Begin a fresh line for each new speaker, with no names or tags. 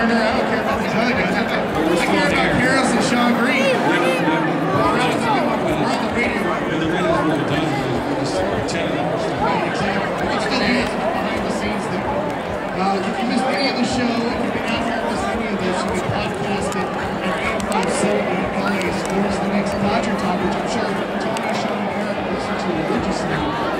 Meredith. I don't care about these other guys. I care about Harris and Sean Green.
We're on
the radio right.
The radio is done.
Any of the show, if you've been out here missed any this, you podcast it at 857 LA Sports, the next Dodger Talk, which I'm sure Tony, Sean, and Eric listen to religiously.